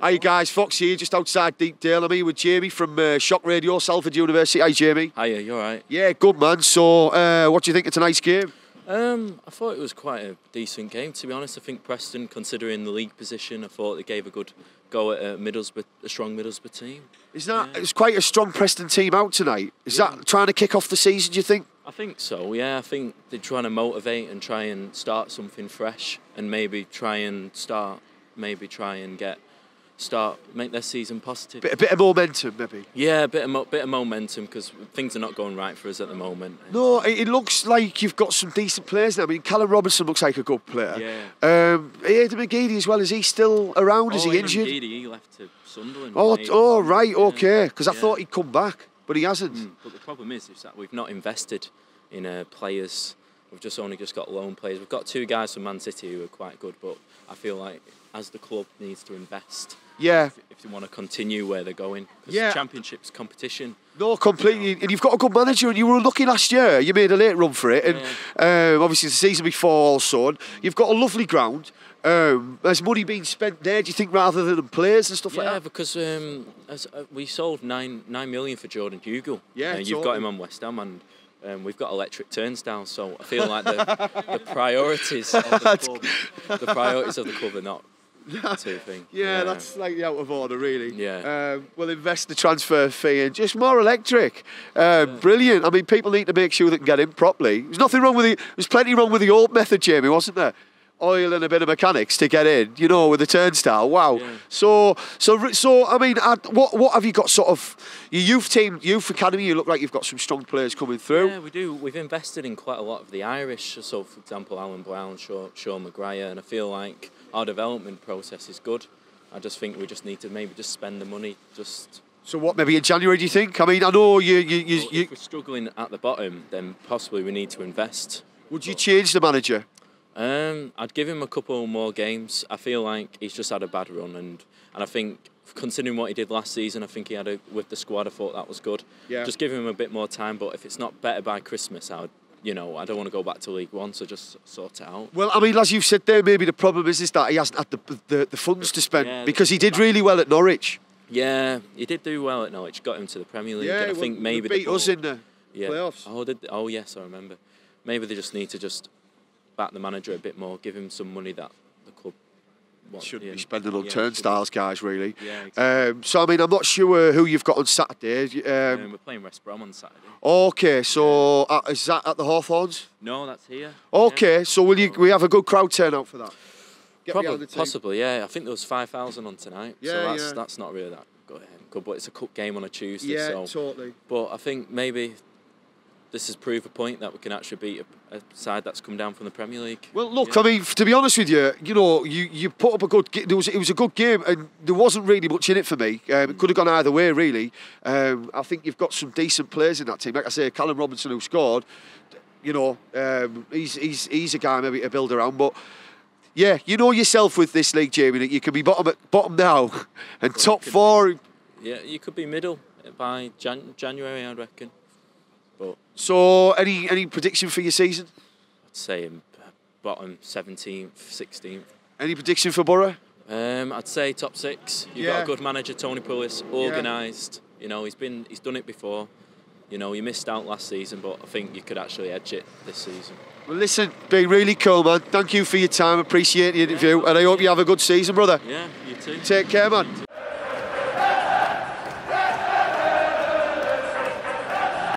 Hi guys, Fox here, just outside Deepdale. I'm here with Jamie from uh, Shock Radio, Salford University. Hi Jamie. Hiya, you alright? Yeah, good man. So, uh, what do you think of tonight's game? Um, I thought it was quite a decent game, to be honest. I think Preston, considering the league position, I thought they gave a good go at a Middlesbrough, a strong Middlesbrough team. Is that it's quite a strong Preston team out tonight? Is that trying to kick off the season? Do you think? I think so. Yeah, I think they're trying to motivate and try and start something fresh, and maybe try and start, maybe try and get start make their season positive. Bit, a bit of momentum, maybe. Yeah, a bit of mo- bit of momentum because things are not going right for us at the moment. No, it, it looks like you've got some decent players now. I mean, Callum Robinson looks like a good player. Yeah. Um, Aidan McGeady as well. Is he still around? Is oh, he Aidan injured? McGeady, he left to Sunderland. Oh, didn't oh, right, okay. Because I Yeah. thought he'd come back, but he hasn't. Mm, But the problem is, is that we've not invested in uh, players. We've just only just got loan players. We've got two guys from Man City who are quite good, but I feel like as the club needs to invest Yeah. if, if they want to continue where they're going. Because Yeah. Championships competition. No, completely. And you've got a good manager, and you were unlucky last year. You made a late run for it, and um, obviously the season before also. And you've got a lovely ground. Um, has money been spent there? Do you think rather than players and stuff yeah, like that? Yeah, because um, as, uh, we sold nine nine million for Jordan Hugill. Yeah, and you've got him on West Ham, and um, we've got electric turnstiles. So I feel like the, the priorities of the club, the priorities of the club are not thing. Yeah, that's slightly out of order, really. Yeah. Um, we'll invest the transfer fee in just more electric. Um, Brilliant. I mean, people need to make sure they can get in properly. There's nothing wrong with the. There's plenty wrong with the old method, Jamie, wasn't there? Oil and a bit of mechanics to get in, you know, with the turnstile. Wow. Yeah. So, so, so. I mean, uh, what what have you got? Sort of your youth team, youth academy. You look like you've got some strong players coming through. Yeah, we do. We've invested in quite a lot of the Irish. So, for example, Alan Browne, Sean, Shaw Maguire, and I feel like our development process is good. I just think we just need to maybe just spend the money. Just So, what? Maybe in January? Do you think? I mean, I know you. You. you, But you if we're struggling at the bottom, then possibly we need to invest. would you change the manager? Um, I'd give him a couple more games. I feel like he's just had a bad run, and and I think considering what he did last season, I think he had a with the squad. I thought that was good. Yeah. Just give him a bit more time. But if it's not better by Christmas, I would. You know, I don't want to go back to League One, so just sort it out. Well, I mean, as you've said there, maybe the problem is, is that he hasn't had the, the, the funds to spend Yeah, because he did really well at Norwich. Yeah, he did do well at Norwich. Got him to the Premier League. and I well, think they maybe beat the us in the yeah. playoffs. Oh, did oh yes, I remember. Maybe they just need to just back the manager a bit more, give him some money that the club wants. Shouldn't yeah, be spending on yeah, turnstiles, guys. Really. Yeah, exactly. Um, so I mean, I'm not sure who you've got on Saturday. Um, Um, we're playing West Brom on Saturday. okay, so uh, is that at the Hawthorns? No, that's here. Okay, so will you? We have a good crowd turnout for that. Get Probably, possibly, yeah. I think there was five thousand on tonight. Yeah, so that's yeah. that's not really that good. Good, but it's a cup game on a Tuesday. Yeah, so. totally. But I think maybe this has proved a point that we can actually beat a, a side that's come down from the Premier League. Well, look, Yeah. I mean, to be honest with you, you know, you, you put up a good. Ga- there was it was a good game, and there wasn't really much in it for me. Um, it could have gone either way, really. Um, I think you've got some decent players in that team. Like I say, Callum Robinson who scored. You know, um, he's he's he's a guy maybe to build around, but. Yeah, you know yourself with this league, Jamie, that you can be bottom at, bottom now and top be. four. Yeah, you could be middle by Jan- January, I reckon. But So, any any prediction for your season? I'd say in bottom 17th, 16th. Any prediction for Boro? Um, I'd say top six. You've Yeah. got a good manager, Tony Pulis, organised. You know, he's been he's done it before. You know, you missed out last season, but I think you could actually edge it this season. Well, listen, been really cool, man. Thank you for your time. Appreciate the interview, and I hope you have a good season, brother. Yeah, you too. Take care, man.